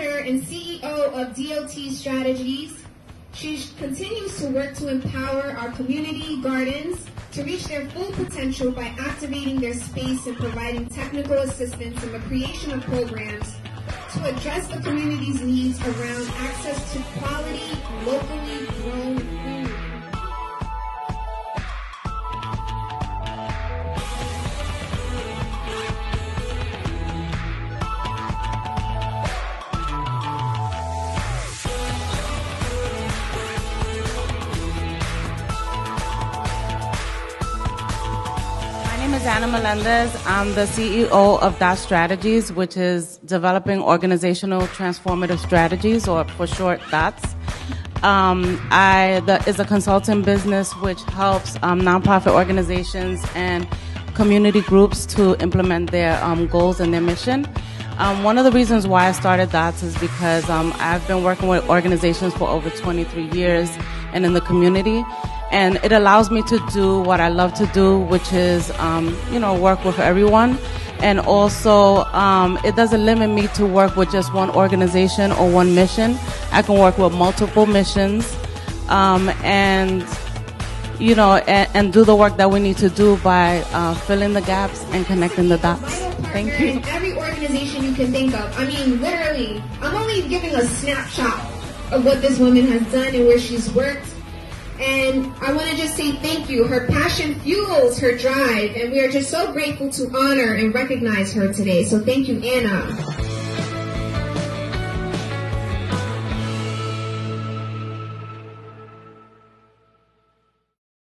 founder and CEO of DOT Strategies. She continues to work to empower our community gardens to reach their full potential by activating their space and providing technical assistance in the creation of programs to address the community's needs around access to quality, locally name is Ana Melendez. I'm the CEO of DOT Strategies, which is developing organizational transformative strategies, or for short, DOTS. Um, I that is a consulting business which helps um, nonprofit organizations and community groups to implement their um, goals and their mission. Um, one of the reasons why I started DOTS is because um, I've been working with organizations for over 23 years and in the community and it allows me to do what I love to do, which is, um, you know, work with everyone. And also, um, it doesn't limit me to work with just one organization or one mission. I can work with multiple missions, um, and you know, and, and, do the work that we need to do by uh, filling the gaps and connecting the dots. Thank you. In every organization you can think of. I mean, literally, I'm only giving a snapshot of what this woman has done and where she's worked. And I want to just say thank you. Her passion fuels her drive, and we are just so grateful to honor and recognize her today. So thank you, Ana.